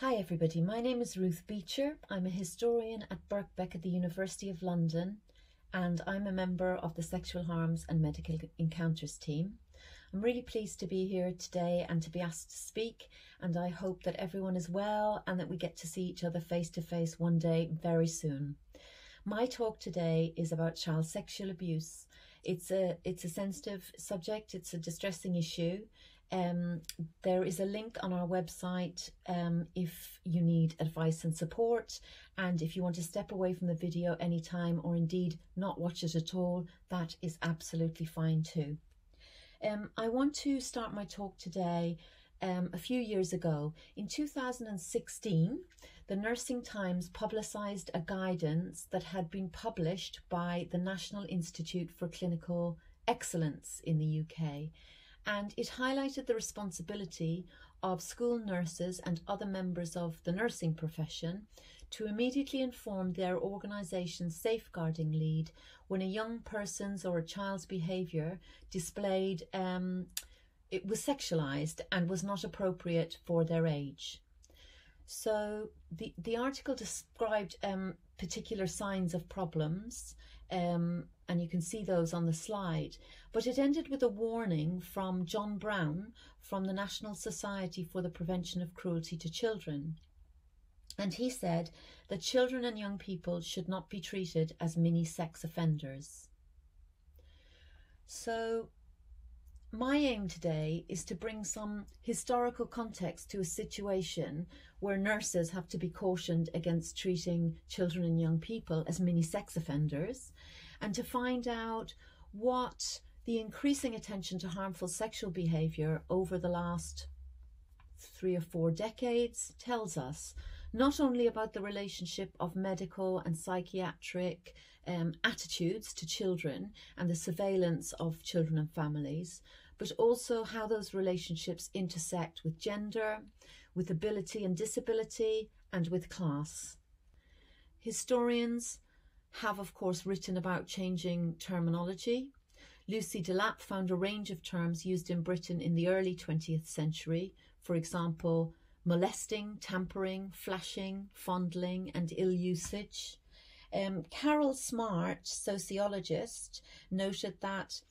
Hi everybody, my name is Ruth Beecher. I'm a historian at Birkbeck at the University of London and I'm a member of the Sexual Harms and Medical Encounters team. I'm really pleased to be here today and to be asked to speak and I hope that everyone is well and that we get to see each other face to face one day very soon. My talk today is about child sexual abuse. It's a it's a sensitive subject, it's a distressing issue um, there is a link on our website um, if you need advice and support. And if you want to step away from the video anytime or indeed not watch it at all, that is absolutely fine too. Um, I want to start my talk today um, a few years ago. In 2016, the Nursing Times publicised a guidance that had been published by the National Institute for Clinical Excellence in the UK and it highlighted the responsibility of school nurses and other members of the nursing profession to immediately inform their organisation's safeguarding lead when a young person's or a child's behaviour displayed um, it was sexualised and was not appropriate for their age. So the the article described um, particular signs of problems um, and you can see those on the slide. But it ended with a warning from John Brown from the National Society for the Prevention of Cruelty to Children. And he said that children and young people should not be treated as mini sex offenders. So, my aim today is to bring some historical context to a situation where nurses have to be cautioned against treating children and young people as mini sex offenders and to find out what the increasing attention to harmful sexual behaviour over the last three or four decades tells us not only about the relationship of medical and psychiatric um, attitudes to children and the surveillance of children and families, but also how those relationships intersect with gender, with ability and disability, and with class. Historians have, of course, written about changing terminology. Lucy Delap found a range of terms used in Britain in the early 20th century, for example, molesting, tampering, flashing, fondling, and ill usage. Um, Carol Smart, sociologist, noted that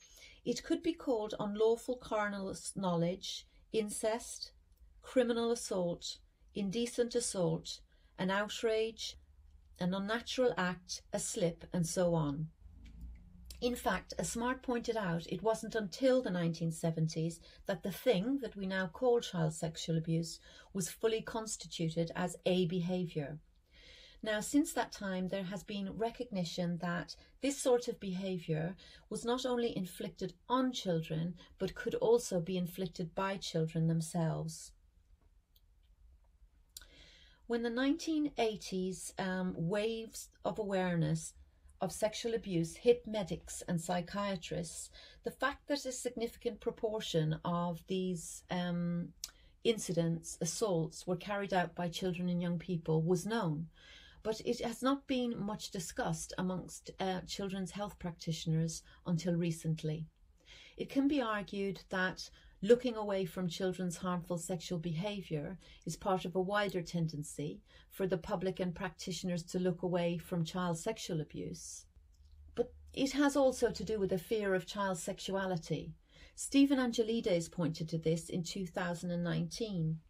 it could be called unlawful carnal knowledge, incest, criminal assault, indecent assault, an outrage, an unnatural act, a slip, and so on. In fact, as Smart pointed out, it wasn't until the 1970s that the thing that we now call child sexual abuse was fully constituted as a behaviour. Now, since that time, there has been recognition that this sort of behaviour was not only inflicted on children, but could also be inflicted by children themselves. When the 1980s um, waves of awareness of sexual abuse hit medics and psychiatrists, the fact that a significant proportion of these um, incidents, assaults, were carried out by children and young people was known. But it has not been much discussed amongst uh, children's health practitioners until recently. It can be argued that Looking away from children's harmful sexual behaviour is part of a wider tendency for the public and practitioners to look away from child sexual abuse. But it has also to do with a fear of child sexuality. Stephen Angelides pointed to this in 2019.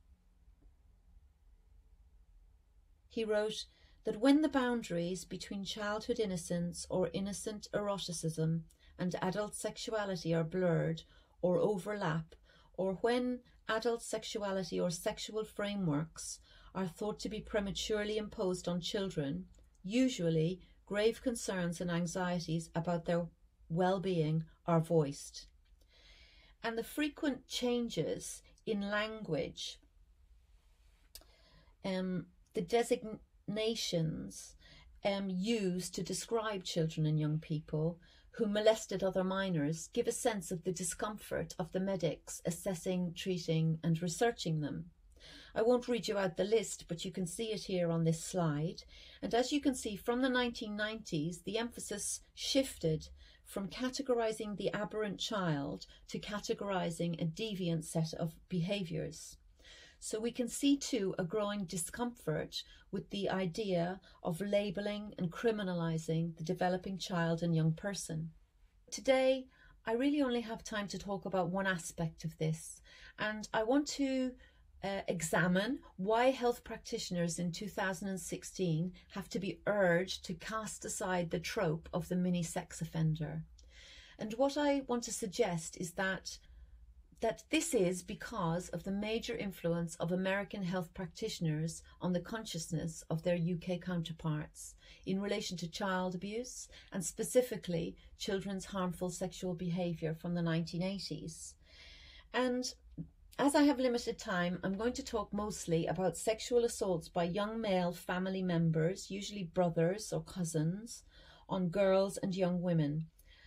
He wrote that when the boundaries between childhood innocence or innocent eroticism and adult sexuality are blurred or overlap, or when adult sexuality or sexual frameworks are thought to be prematurely imposed on children, usually grave concerns and anxieties about their well being are voiced. And the frequent changes in language, um, the designations um, used to describe children and young people who molested other minors give a sense of the discomfort of the medics assessing, treating, and researching them. I won't read you out the list, but you can see it here on this slide. And as you can see from the 1990s, the emphasis shifted from categorizing the aberrant child to categorizing a deviant set of behaviors. So we can see too a growing discomfort with the idea of labelling and criminalising the developing child and young person. Today, I really only have time to talk about one aspect of this, and I want to uh, examine why health practitioners in 2016 have to be urged to cast aside the trope of the mini sex offender. And what I want to suggest is that that this is because of the major influence of American health practitioners on the consciousness of their UK counterparts in relation to child abuse and specifically children's harmful sexual behaviour from the 1980s. And as I have limited time, I'm going to talk mostly about sexual assaults by young male family members, usually brothers or cousins, on girls and young women,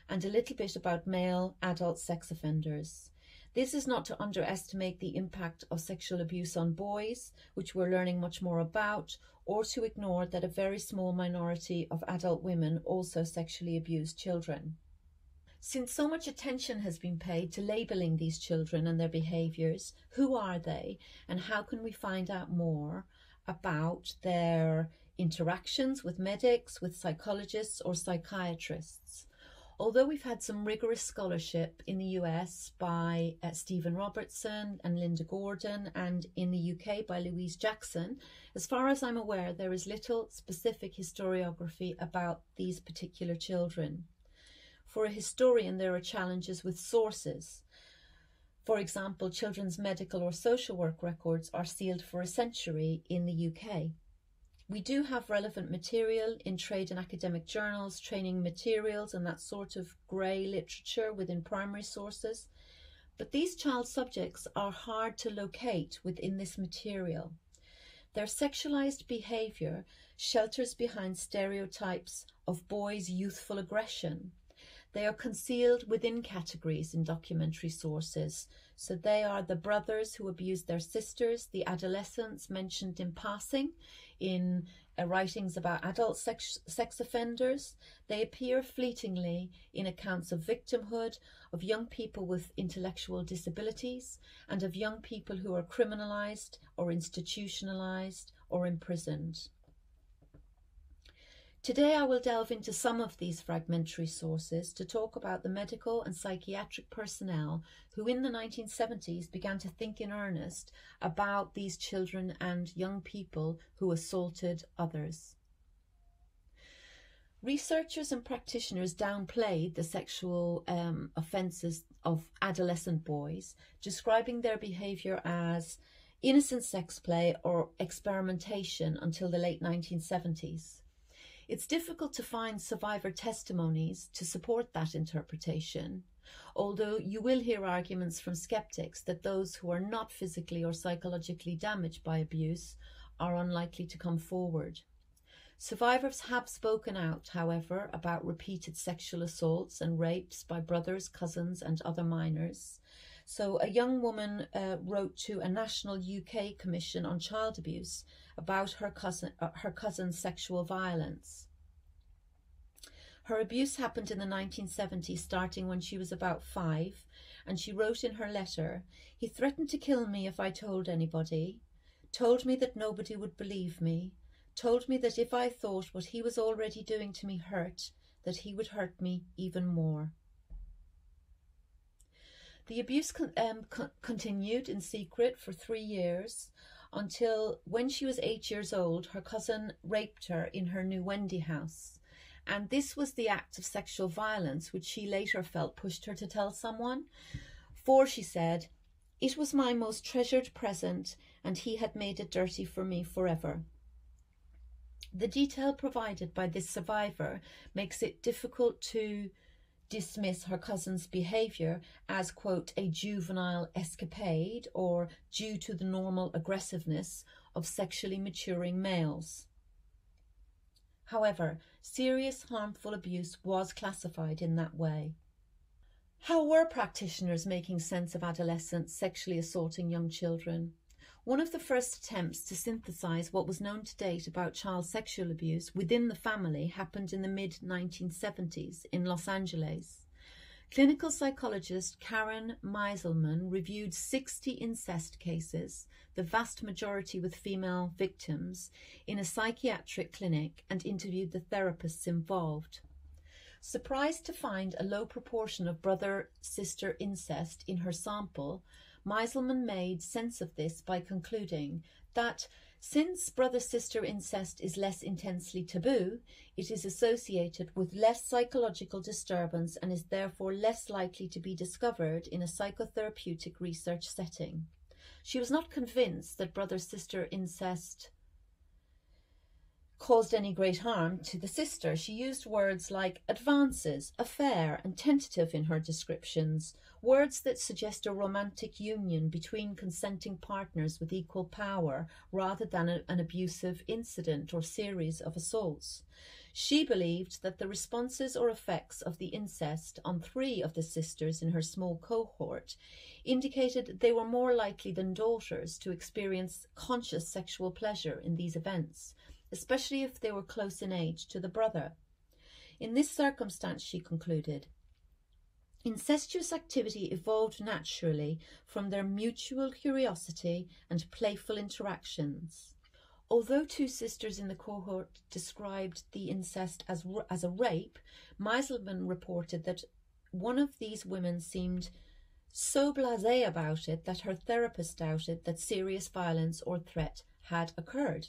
and a little bit about male adult sex offenders. This is not to underestimate the impact of sexual abuse on boys, which we're learning much more about, or to ignore that a very small minority of adult women also sexually abuse children. Since so much attention has been paid to labelling these children and their behaviours, who are they and how can we find out more about their interactions with medics, with psychologists or psychiatrists? Although we've had some rigorous scholarship in the US by uh, Stephen Robertson and Linda Gordon, and in the UK by Louise Jackson, as far as I'm aware, there is little specific historiography about these particular children. For a historian, there are challenges with sources. For example, children's medical or social work records are sealed for a century in the UK. We do have relevant material in trade and academic journals, training materials, and that sort of grey literature within primary sources. But these child subjects are hard to locate within this material. Their sexualized behavior shelters behind stereotypes of boys' youthful aggression they are concealed within categories in documentary sources. So they are the brothers who abused their sisters, the adolescents mentioned in passing in uh, writings about adult sex, sex offenders. They appear fleetingly in accounts of victimhood, of young people with intellectual disabilities, and of young people who are criminalized or institutionalized or imprisoned. Today I will delve into some of these fragmentary sources to talk about the medical and psychiatric personnel who in the 1970s began to think in earnest about these children and young people who assaulted others. Researchers and practitioners downplayed the sexual um, offences of adolescent boys, describing their behaviour as innocent sex play or experimentation until the late 1970s. It's difficult to find survivor testimonies to support that interpretation, although you will hear arguments from skeptics that those who are not physically or psychologically damaged by abuse are unlikely to come forward. Survivors have spoken out, however, about repeated sexual assaults and rapes by brothers, cousins, and other minors. So, a young woman uh, wrote to a national UK commission on child abuse about her cousin, uh, her cousin's sexual violence. Her abuse happened in the 1970s, starting when she was about five, and she wrote in her letter, He threatened to kill me if I told anybody, told me that nobody would believe me, told me that if I thought what he was already doing to me hurt, that he would hurt me even more. The abuse con- um, co- continued in secret for three years until when she was eight years old, her cousin raped her in her New Wendy house. And this was the act of sexual violence which she later felt pushed her to tell someone. For, she said, it was my most treasured present, and he had made it dirty for me forever. The detail provided by this survivor makes it difficult to dismiss her cousin's behaviour as, quote, a juvenile escapade or due to the normal aggressiveness of sexually maturing males. However, serious harmful abuse was classified in that way. How were practitioners making sense of adolescents sexually assaulting young children? One of the first attempts to synthesize what was known to date about child sexual abuse within the family happened in the mid 1970s in Los Angeles. Clinical psychologist Karen Meiselman reviewed 60 incest cases, the vast majority with female victims, in a psychiatric clinic and interviewed the therapists involved. Surprised to find a low proportion of brother sister incest in her sample, Meiselman made sense of this by concluding that since brother sister incest is less intensely taboo, it is associated with less psychological disturbance and is therefore less likely to be discovered in a psychotherapeutic research setting. She was not convinced that brother sister incest caused any great harm to the sister. She used words like advances, affair, and tentative in her descriptions, words that suggest a romantic union between consenting partners with equal power rather than a, an abusive incident or series of assaults. She believed that the responses or effects of the incest on three of the sisters in her small cohort indicated they were more likely than daughters to experience conscious sexual pleasure in these events especially if they were close in age to the brother. In this circumstance, she concluded, incestuous activity evolved naturally from their mutual curiosity and playful interactions. Although two sisters in the cohort described the incest as, as a rape, Meiselman reported that one of these women seemed so blasé about it that her therapist doubted that serious violence or threat had occurred.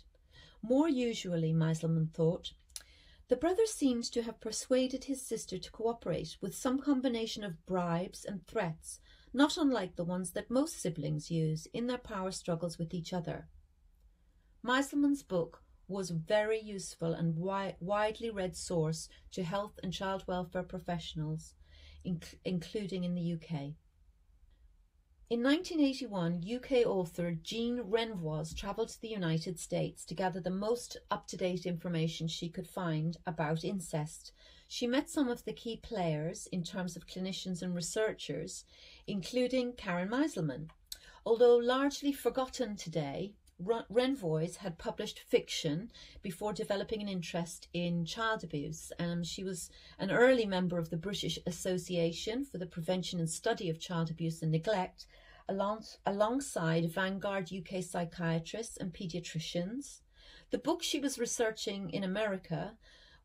More usually, Meiselman thought, the brother seemed to have persuaded his sister to cooperate with some combination of bribes and threats, not unlike the ones that most siblings use in their power struggles with each other. Meiselman's book was a very useful and wi- widely read source to health and child welfare professionals, inc- including in the UK. In 1981, UK author Jean Renvoize travelled to the United States to gather the most up to date information she could find about incest. She met some of the key players in terms of clinicians and researchers, including Karen Meiselman. Although largely forgotten today, Renvoize had published fiction before developing an interest in child abuse. Um, she was an early member of the British Association for the Prevention and Study of Child Abuse and Neglect, alongside vanguard UK psychiatrists and paediatricians. The book she was researching in America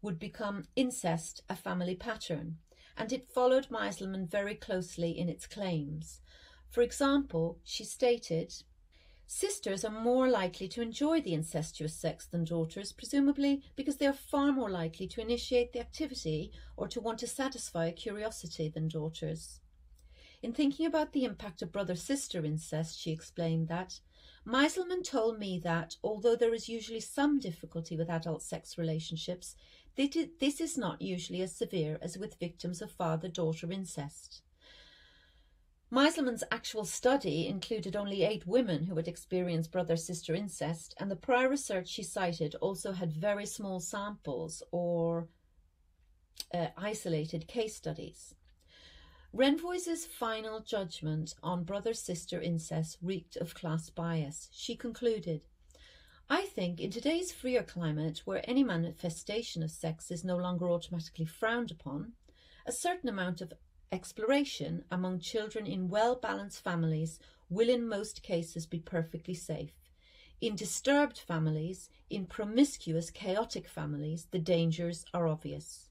would become Incest, a Family Pattern, and it followed Meiselman very closely in its claims. For example, she stated, Sisters are more likely to enjoy the incestuous sex than daughters, presumably because they are far more likely to initiate the activity or to want to satisfy a curiosity than daughters. In thinking about the impact of brother sister incest, she explained that Meiselman told me that although there is usually some difficulty with adult sex relationships, this is not usually as severe as with victims of father daughter incest. Meiselman's actual study included only eight women who had experienced brother sister incest, and the prior research she cited also had very small samples or uh, isolated case studies. Renvoize's final judgment on brother sister incest reeked of class bias. She concluded, I think in today's freer climate, where any manifestation of sex is no longer automatically frowned upon, a certain amount of Exploration among children in well balanced families will in most cases be perfectly safe. In disturbed families, in promiscuous, chaotic families, the dangers are obvious.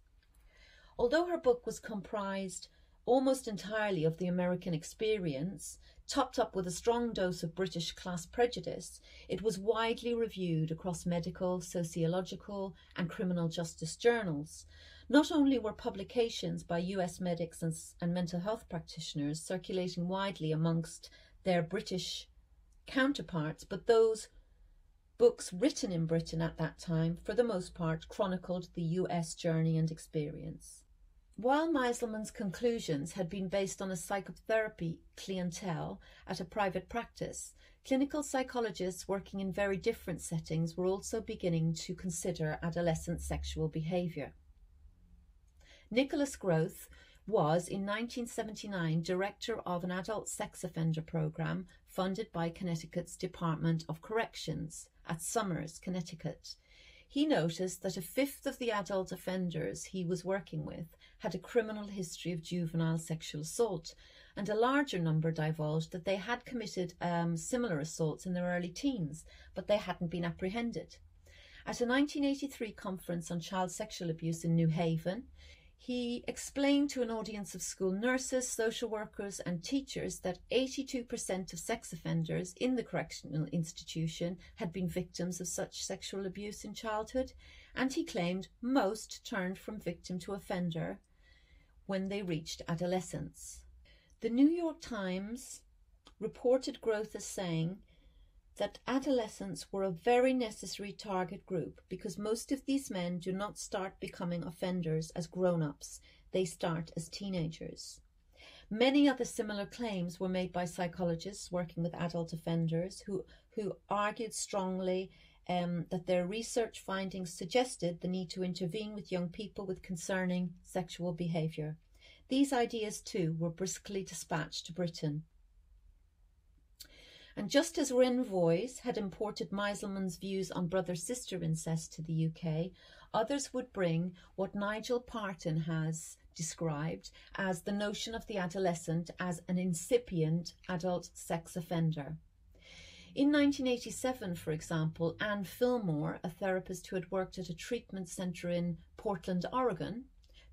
Although her book was comprised almost entirely of the American experience, topped up with a strong dose of British class prejudice, it was widely reviewed across medical, sociological, and criminal justice journals, not only were publications by US medics and, and mental health practitioners circulating widely amongst their British counterparts, but those books written in Britain at that time, for the most part, chronicled the US journey and experience. While Meiselman's conclusions had been based on a psychotherapy clientele at a private practice, clinical psychologists working in very different settings were also beginning to consider adolescent sexual behaviour. Nicholas Groth was in 1979 director of an adult sex offender program funded by Connecticut's Department of Corrections at Somers, Connecticut. he noticed that a fifth of the adult offenders he was working with had a criminal history of juvenile sexual assault, and a larger number divulged that they had committed um, similar assaults in their early teens, but they hadn't been apprehended. At a 1983 conference on child sexual abuse in New Haven, he explained to an audience of school nurses, social workers, and teachers that 82% of sex offenders in the correctional institution had been victims of such sexual abuse in childhood, and he claimed most turned from victim to offender when they reached adolescence. The New York Times reported Groth as saying that adolescents were a very necessary target group because most of these men do not start becoming offenders as grown ups, they start as teenagers. Many other similar claims were made by psychologists working with adult offenders who, who argued strongly um, that their research findings suggested the need to intervene with young people with concerning sexual behaviour. These ideas, too, were briskly dispatched to Britain. And just as Renvoize had imported Meiselman's views on brother sister incest to the UK, others would bring what Nigel Parton has described as the notion of the adolescent as an incipient adult sex offender. In 1987, for example, Anne Fillmore, a therapist who had worked at a treatment centre in Portland, Oregon,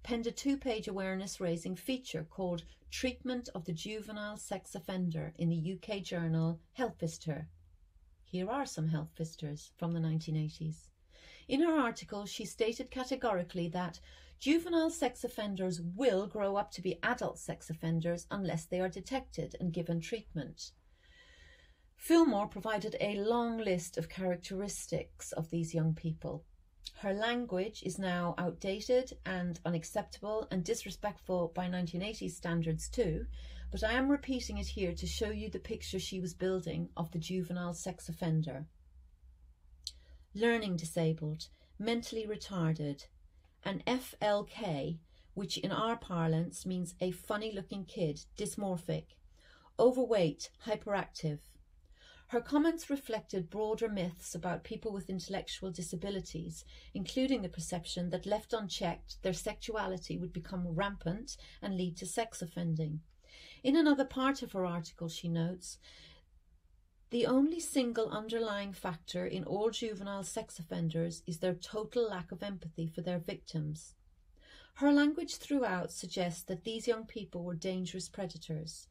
penned a two page awareness raising feature called Treatment of the Juvenile Sex Offender in the UK journal Health Visitor. Here are some health visitors from the 1980s. In her article, she stated categorically that juvenile sex offenders will grow up to be adult sex offenders unless they are detected and given treatment. Fillmore provided a long list of characteristics of these young people. Her language is now outdated and unacceptable and disrespectful by 1980s standards too, but I am repeating it here to show you the picture she was building of the juvenile sex offender. Learning disabled, mentally retarded, an FLK, which in our parlance means a funny looking kid, dysmorphic, overweight, hyperactive, her comments reflected broader myths about people with intellectual disabilities, including the perception that left unchecked, their sexuality would become rampant and lead to sex offending. In another part of her article, she notes the only single underlying factor in all juvenile sex offenders is their total lack of empathy for their victims. Her language throughout suggests that these young people were dangerous predators.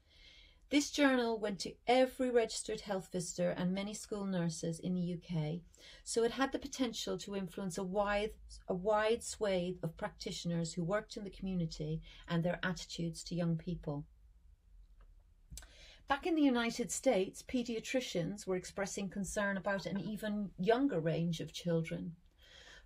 This journal went to every registered health visitor and many school nurses in the UK, so it had the potential to influence a wide, a wide swathe of practitioners who worked in the community and their attitudes to young people. Back in the United States, paediatricians were expressing concern about an even younger range of children.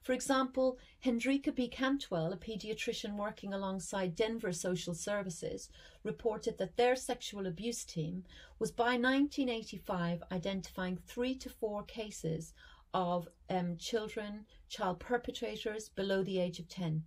For example, Hendrika B. Cantwell, a paediatrician working alongside Denver Social Services, reported that their sexual abuse team was by 1985 identifying three to four cases of um, children, child perpetrators below the age of 10.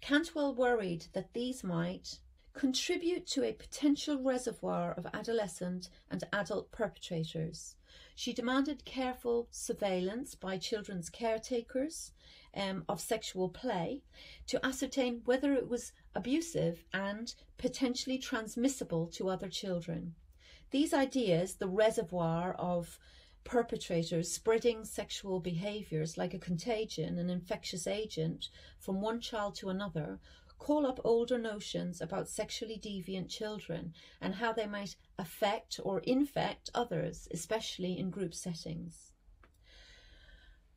Cantwell worried that these might contribute to a potential reservoir of adolescent and adult perpetrators she demanded careful surveillance by children's caretakers um, of sexual play to ascertain whether it was abusive and potentially transmissible to other children. These ideas, the reservoir of perpetrators spreading sexual behaviours like a contagion, an infectious agent, from one child to another, call up older notions about sexually deviant children and how they might affect or infect others, especially in group settings.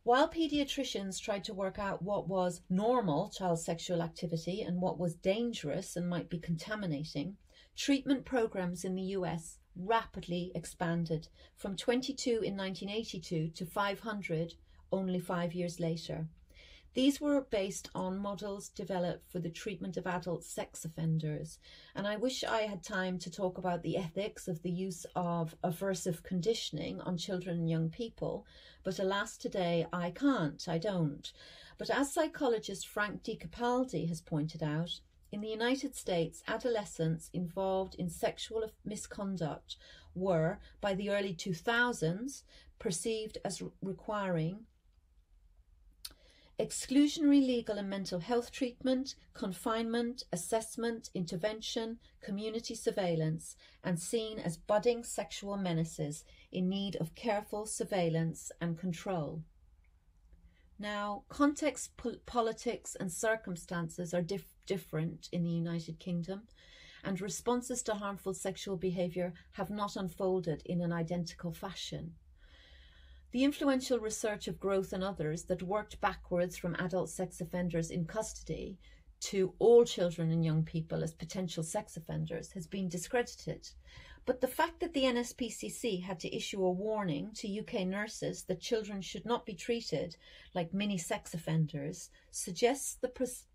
While paediatricians tried to work out what was normal child sexual activity and what was dangerous and might be contaminating, treatment programs in the US rapidly expanded from 22 in 1982 to 500 only five years later. These were based on models developed for the treatment of adult sex offenders. And I wish I had time to talk about the ethics of the use of aversive conditioning on children and young people, but alas, today I can't, I don't. But as psychologist Frank DiCataldo has pointed out, in the United States, adolescents involved in sexual misconduct were, by the early 2000s, perceived as requiring exclusionary legal and mental health treatment, confinement, assessment, intervention, community surveillance, and seen as budding sexual menaces in need of careful surveillance and control. Now, context, po- politics, and circumstances are dif- different in the United Kingdom, and responses to harmful sexual behaviour have not unfolded in an identical fashion. The influential research of Groth and others that worked backwards from adult sex offenders in custody to all children and young people as potential sex offenders has been discredited. But the fact that the NSPCC had to issue a warning to UK nurses that children should not be treated like mini sex offenders suggests the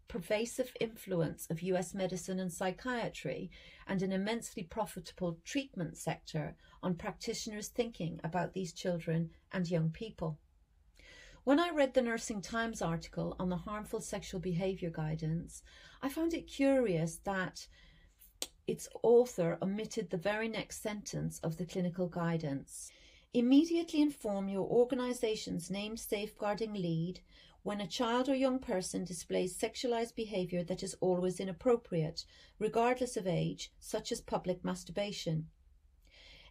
pervasive influence of US medicine and psychiatry and an immensely profitable treatment sector on practitioners' thinking about these children and young people. When I read the Nursing Times article on the harmful sexual behaviour guidance, I found it curious that its author omitted the very next sentence of the clinical guidance. Immediately inform your organisation's named safeguarding lead when a child or young person displays sexualized behavior that is always inappropriate, regardless of age, such as public masturbation.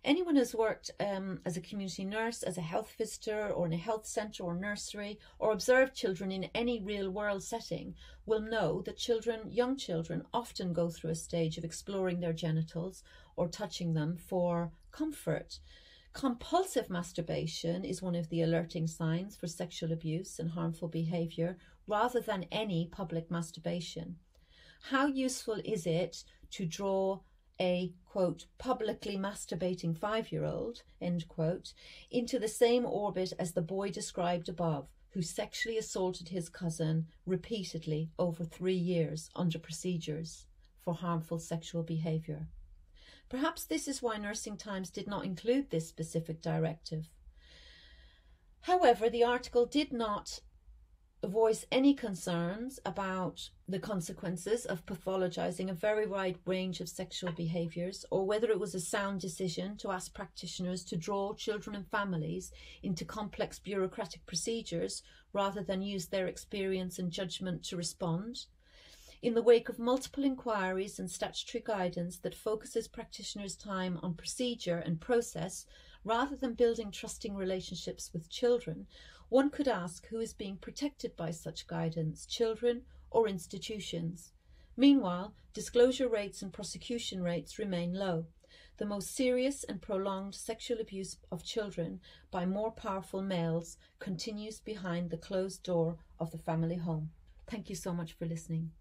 Anyone who's worked um, as a community nurse, as a health visitor, or in a health centre or nursery, or observed children in any real world setting will know that children, young children, often go through a stage of exploring their genitals or touching them for comfort. Compulsive masturbation is one of the alerting signs for sexual abuse and harmful behaviour rather than any public masturbation. How useful is it to draw a quote publicly masturbating five year old end quote into the same orbit as the boy described above who sexually assaulted his cousin repeatedly over three years under procedures for harmful sexual behaviour. Perhaps this is why Nursing Times did not include this specific directive. However, the article did not voice any concerns about the consequences of pathologizing a very wide range of sexual behaviors or whether it was a sound decision to ask practitioners to draw children and families into complex bureaucratic procedures rather than use their experience and judgment to respond in the wake of multiple inquiries and statutory guidance that focuses practitioners' time on procedure and process rather than building trusting relationships with children, one could ask who is being protected by such guidance, children or institutions. Meanwhile, disclosure rates and prosecution rates remain low. The most serious and prolonged sexual abuse of children by more powerful males continues behind the closed door of the family home. Thank you so much for listening.